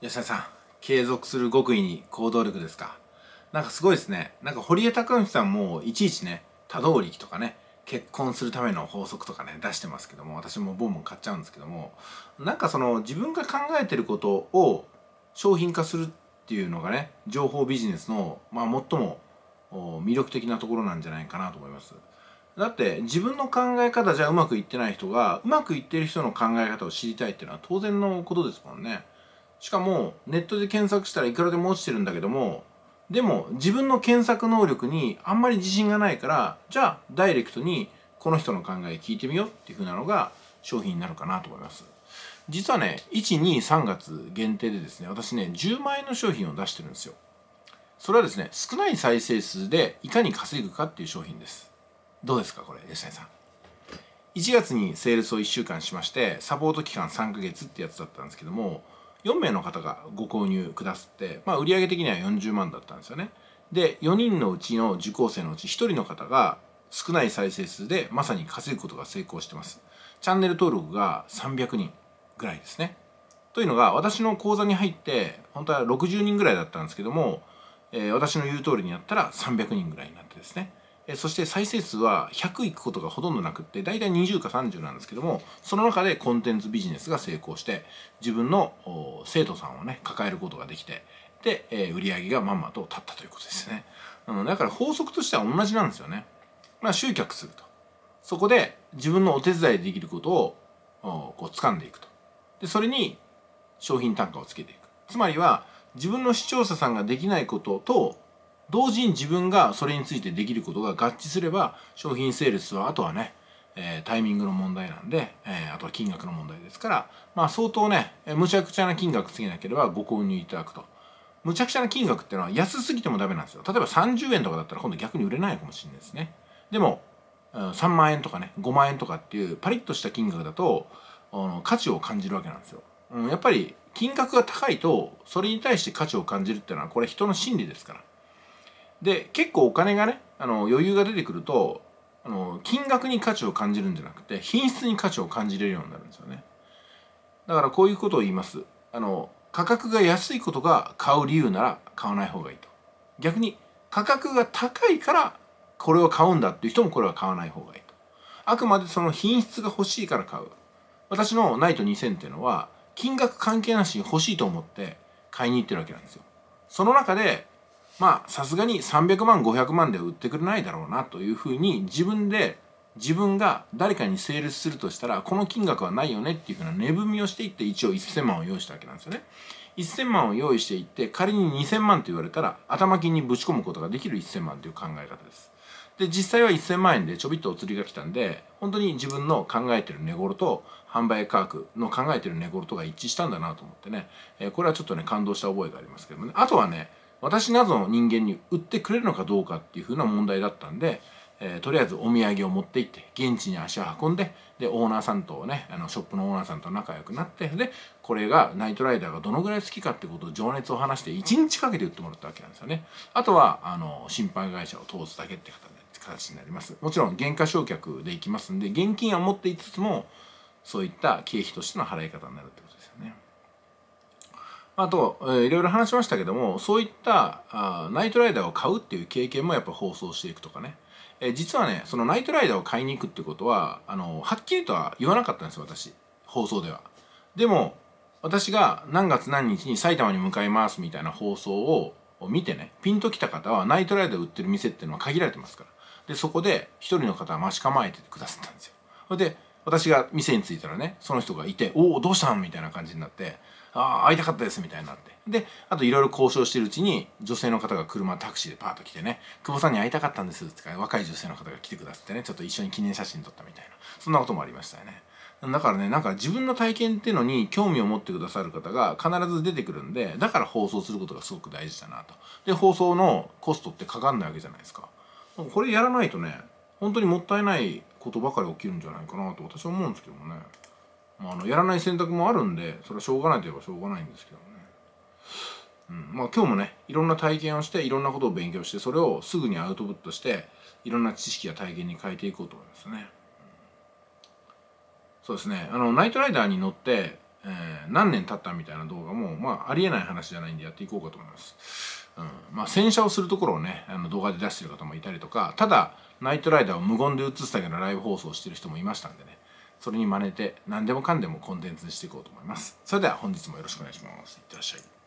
吉田さん継続する極意に行動力ですか？なんかすごいですね。なんか堀江貴文さんもいちいちね多動力とかね結婚するための法則とかね出してますけども私もボンボン買っちゃうんですけどもなんかその自分が考えてることを商品化するっていうのがね情報ビジネスの、まあ、最も魅力的なところなんじゃないかなと思います。だって自分の考え方じゃうまくいってない人がうまくいってる人の考え方を知りたいっていうのは当然のことですもんね。しかもネットで検索したらいくらでも落ちてるんだけどもでも自分の検索能力にあんまり自信がないからじゃあダイレクトにこの人の考え聞いてみようっていうふうなのが商品になるかなと思います。実はね123月限定でですね私ね10万円の商品を出してるんですよ。それはですね少ない再生数でいかに稼ぐかっていう商品です。どうですかこれ吉谷さん。1月にセールスを1週間しましてサポート期間3ヶ月ってやつだったんですけども4名の方がご購入くださって、まあ、売上的には40万だったんですよね。で4人のうちの受講生のうち1人の方が少ない再生数でまさに稼ぐことが成功してます。チャンネル登録が300人ぐらいですね。というのが私の講座に入って本当は60人ぐらいだったんですけども、えー、私の言う通りにやったら300人ぐらいになってですねそして再生数は100いくことがほとんどなくって大体20か30なんですけどもその中でコンテンツビジネスが成功して自分の生徒さんをね抱えることができてで、えー、売り上げがまんまと立ったということですね、うん、だから法則としては同じなんですよね。まあ集客すると。そこで自分のお手伝いできることをこう掴んでいくと。でそれに商品単価をつけていく。つまりは自分の視聴者さんができないことと同時に自分がそれについてできることが合致すれば商品セールスはあとはね、えー、タイミングの問題なんで、えー、あとは金額の問題ですからまあ相当ねむちゃくちゃな金額つけなければご購入いただくと。むちゃくちゃな金額っていうのは安すぎてもダメなんですよ。例えば30円とかだったら今度逆に売れないかもしれないですね。でも3万円とかね5万円とかっていうパリッとした金額だとあの価値を感じるわけなんですよ、うん、やっぱり金額が高いとそれに対して価値を感じるっていうのはこれ人の心理ですから。で結構お金がねあの余裕が出てくるとあの金額に価値を感じるんじゃなくて品質に価値を感じれるようになるんですよね。だからこういうことを言います。あの価格が安いことが買う理由なら買わない方がいいと。逆に価格が高いからこれを買うんだっていう人もこれは買わない方がいいと。あくまでその品質が欲しいから買う。私のナイト2000っていうのは金額関係なしに欲しいと思って買いに行ってるわけなんですよ。その中でまあさすがに300万500万では売ってくれないだろうなというふうに自分で自分が誰かにセールスするとしたらこの金額はないよねっていうふうな値踏みをしていって一応1000万を用意したわけなんですよね。1000万を用意していって仮に2000万と言われたら頭金にぶち込むことができる1000万という考え方です。で実際は1000万円でちょびっとお釣りが来たんで本当に自分の考えてる値頃と販売価格の考えてる値頃とが一致したんだなと思ってね、えこれはちょっとね感動した覚えがありますけどもねあとはね私などの人間に売ってくれるのかどうかっていうふうな問題だったんで、えー、とりあえずお土産を持って行って現地に足を運んででオーナーさんとねあのショップのオーナーさんと仲良くなってでこれがナイトライダーがどのぐらい好きかってことを情熱を話して1日かけて売ってもらったわけなんですよね。あとはあの心配会社を通すだけって形になります。もちろん原価償却でいきますんで現金は持っていつつもそういった経費としての払い方になるってことです。あと、えー、いろいろ話しましたけどもそういったあナイトライダーを買うっていう経験もやっぱ放送していくとかね、えー、実はねそのナイトライダーを買いに行くってことはあのはっきりとは言わなかったんです私。放送では。でも私が何月何日に埼玉に向かいますみたいな放送を見てねピンときた方はナイトライダー売ってる店っていうのは限られてますから。でそこで一人の方は待ち構えてくださったんですよ。それで私が店に着いたらねその人がいて「おおどうしたん?」みたいな感じになってああ会いたかったですみたいになって。であといろいろ交渉してるうちに女性の方が車タクシーでパーッと来てね「久保さんに会いたかったんです」ってか若い女性の方が来てくださってねちょっと一緒に記念写真撮ったみたいなそんなこともありましたよね。だからねなんか自分の体験っていうのに興味を持ってくださる方が必ず出てくるんでだから放送することがすごく大事だなと。で放送のコストってかかんないわけじゃないですか。これやらないとね本当にもったいないことばかり起きるんじゃないかなと私は思うんですけどもね。まあ、あのやらない選択もあるんでそれはしょうがないといえばしょうがないんですけどね、うん。まあ、今日もねいろんな体験をしていろんなことを勉強してそれをすぐにアウトプットしていろんな知識や体験に変えていこうと思いますね、うん、そうですね。あのナイトライダーに乗ってえー、何年経ったみたいな動画もまあありえない話じゃないんでやっていこうかと思います。うん、まあ洗車をするところをねあの動画で出してる方もいたりとかただナイトライダーを無言で映すだけのライブ放送をしてる人もいましたんでねそれに真似て何でもかんでもコンテンツにしていこうと思います。それでは本日もよろしくお願いします。いってらっしゃい。